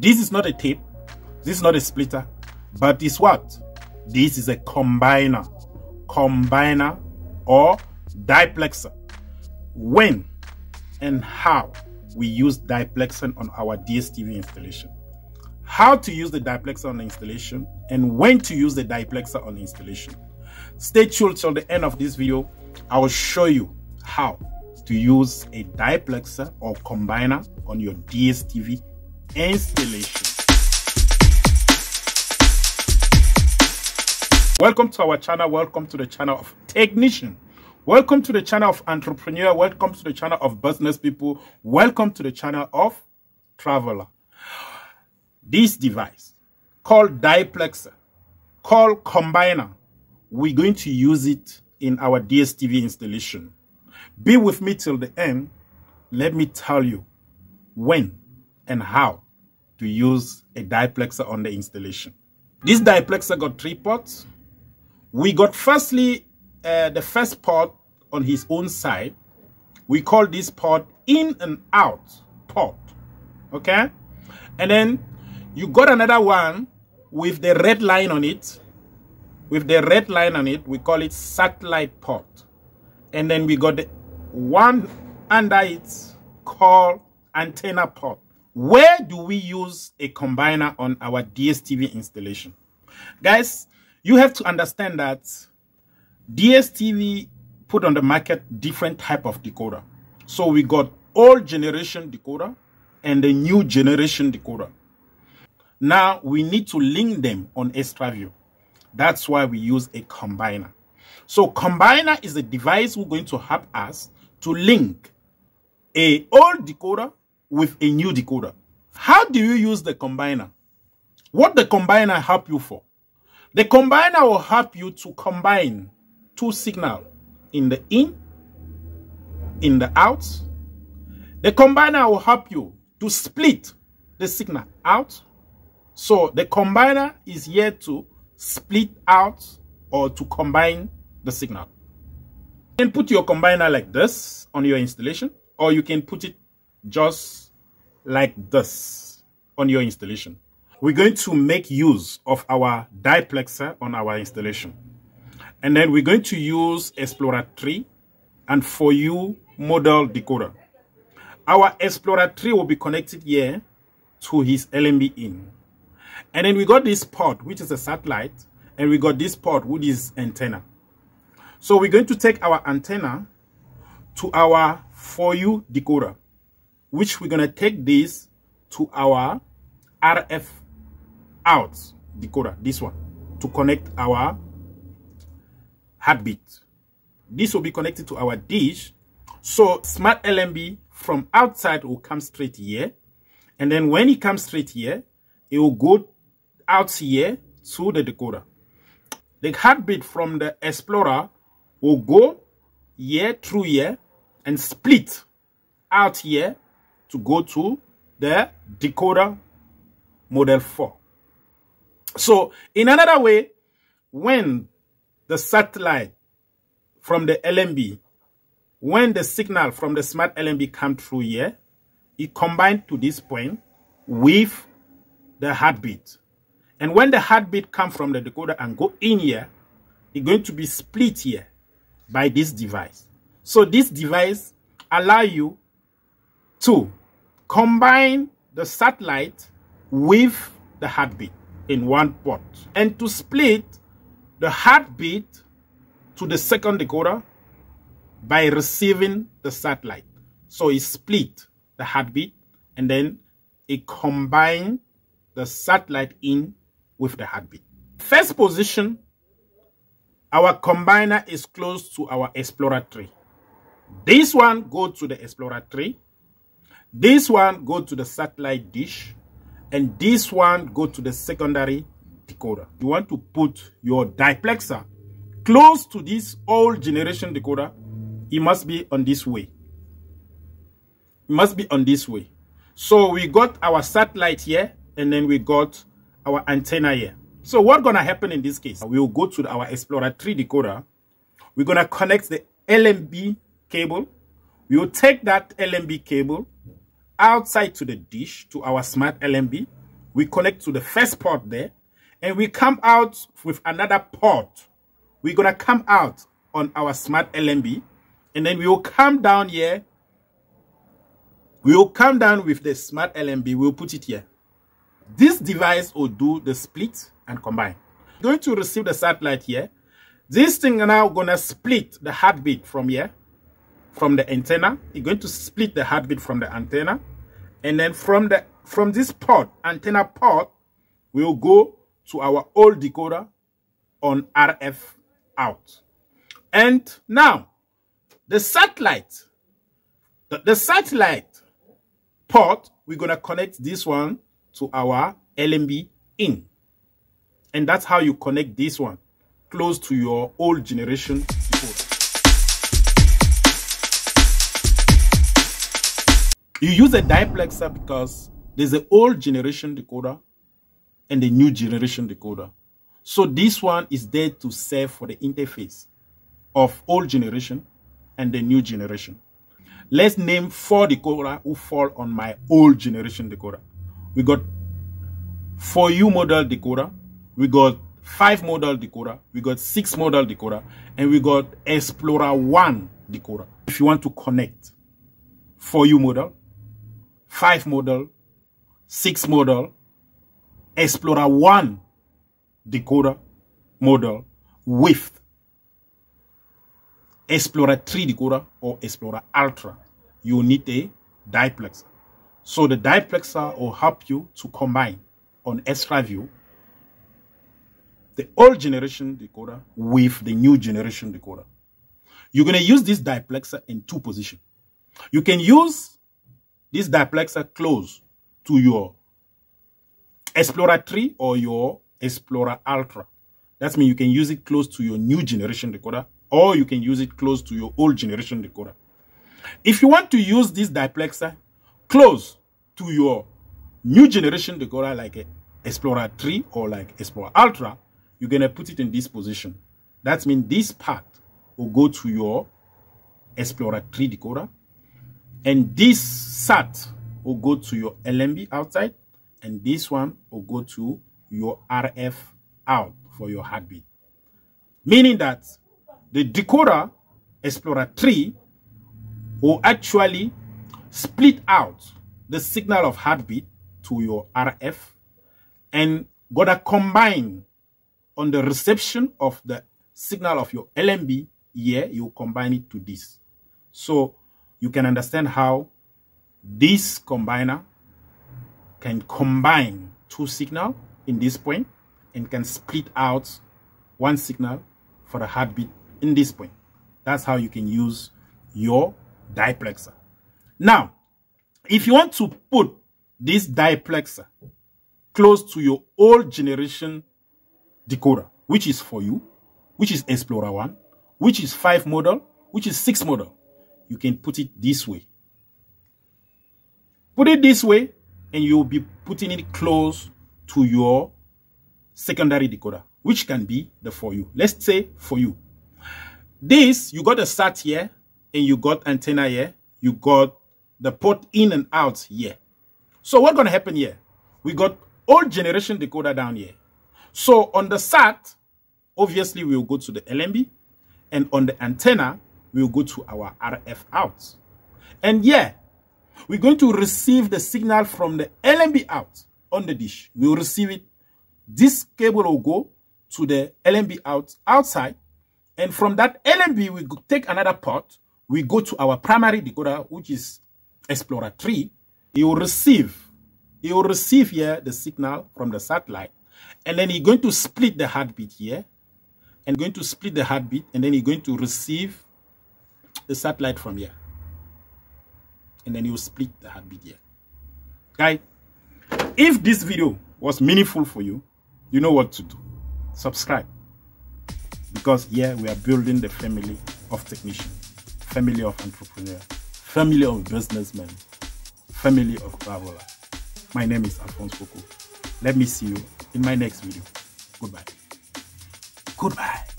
This is not a tape. This is not a splitter. But it's what? This is a combiner. Combiner or diplexer. When and how we use diplexing on our DSTV installation. How to use the diplexer on the installation and when to use the diplexer on the installation. Stay tuned till the end of this video. I will show you how to use a diplexer or combiner on your DSTV installation. Welcome to our channel. Welcome to the channel of Technician. Welcome to the channel of Entrepreneur. Welcome to the channel of Business People. Welcome to the channel of Traveler. This device called diplexer, called combiner, we're going to use it in our DSTV installation. Be with me till the end. Let me tell you when and how to use a diplexer on the installation. This diplexer got three ports we got firstly uh, the first port on his own side. We call this port in and out port. Okay? And then you got another one with the red line on it. With the red line on it, we call it satellite port. And then we got the one under it called antenna port. Where do we use a combiner on our DSTV installation? Guys, you have to understand that DSTV put on the market different type of decoder. So we got old generation decoder and the new generation decoder. Now we need to link them on ExtraView. That's why we use a combiner. So combiner is a device we're going to help us to link a old decoder with a new decoder. How do you use the combiner? What the combiner help you for? The combiner will help you to combine two signal in the in, in the out. The combiner will help you to split the signal out. So the combiner is here to split out or to combine the signal. You can put your combiner like this on your installation or you can put it just like this on your installation we're going to make use of our diplexer on our installation. And then we're going to use Explora 3 and 4U model decoder. Our Explora 3 will be connected here to his LNB in. And then we got this port, which is a satellite, and we got this port, which is antenna. So we're going to take our antenna to our 4U decoder, which we're going to take this to our RF out decoder, this one, to connect our heartbeat. This will be connected to our dish. So smart LNB from outside will come straight here. And then when it comes straight here, it will go out here to the decoder. The heartbeat from the Explora will go here through here and split out here to go to the decoder model 4. So in another way, when the satellite from the LNB, when the signal from the smart LNB come through here, it combined to this point with the heartbeat. And when the heartbeat come from the decoder and go in here, it's going to be split here by this device. So this device allow you to combine the satellite with the heartbeat in one port and to split the heartbeat to the second decoder by receiving the satellite. So it split the heartbeat and then it combine the satellite in with the heartbeat. First position, our combiner is close to our Explora 3. This one go to the Explora 3. This one go to the satellite dish and this one go to the secondary decoder. You want to put your diplexer close to this old generation decoder, it must be on this way. It must be on this way. So we got our satellite here, and then we got our antenna here. So what's going to happen in this case? We'll go to our Explora 3 decoder. We're going to connect the LNB cable. We will take that LNB cable outside to the dish to our smart LNB we connect to the first port there, and we come out with another port. We're gonna come out on our smart LNB, and then we will come down here. We will come down with the smart LNB, we'll put it here. This device will do the split and combine. Going to receive the satellite here. This thing now gonna split the heartbeat from here, from the antenna. You're going to split the heartbeat from the antenna. And then from the from this port, antenna port, we'll go to our old decoder on RF out. And now, the satellite, the, the satellite port, we're going to connect this one to our LNB in. And that's how you connect this one close to your old generation. You use a diplexer because there's an old generation decoder and a new generation decoder. So this one is there to serve for the interface of old generation and the new generation. Let's name four decoder who fall on my old generation decoder. We got 4U model decoder, we got 5 model decoder, we got 6 model decoder, and we got Explora 1 decoder. If you want to connect 4U model, 5 model, 6 model, Explora 1 decoder model with Explora 3 decoder or Explora Ultra, you need a diplexer. So the diplexer will help you to combine on XtraView the old generation decoder with the new generation decoder. You're going to use this diplexer in two positions. You can use this diplexer close to your Explora 3 or your Explora Ultra. That means you can use it close to your new generation decoder or you can use it close to your old generation decoder. If you want to use this diplexer close to your new generation decoder like Explora 3 or like Explora Ultra, you're going to put it in this position. That means this part will go to your Explora 3 decoder and this SAT will go to your LNB outside and this one will go to your RF out for your heartbeat. Meaning that the decoder Explora 3 will actually split out the signal of heartbeat to your RF and gonna combine on the reception of the signal of your LNB here, you combine it to this. So you can understand how this combiner can combine two signal in this point and can split out one signal for a heartbeat in this point. That's how you can use your diplexer. Now, if you want to put this diplexer close to your old generation decoder, which is 4U, which is Explora 1, which is 5 model, which is 6 model, you can put it this way. Put it this way, and you'll be putting it close to your secondary decoder, which can be the 4U. Let's say 4U. This, you got a SAT here, and you got antenna here, you got the port in and out here. So what's going to happen here? We got old generation decoder down here. So on the SAT, obviously we will go to the LNB, and on the antenna, we will go to our RF out. And yeah, we're going to receive the signal from the LNB out on the dish. We'll receive it. This cable will go to the LNB out outside. And from that LNB, we take another port. We go to our primary decoder, which is Explora 3. It will receive, it will receive here the signal from the satellite. And then you're going to split the heartbeat here. And going to split the heartbeat. And then you're going to receive the satellite from here and then you split the heartbeat here. Guys, if this video was meaningful for you, you know what to do. Subscribe. Because here we are building the family of technicians, family of entrepreneurs, family of businessmen, family of travelers. My name is Alphonse Fokou. Let me see you in my next video. Goodbye. Goodbye.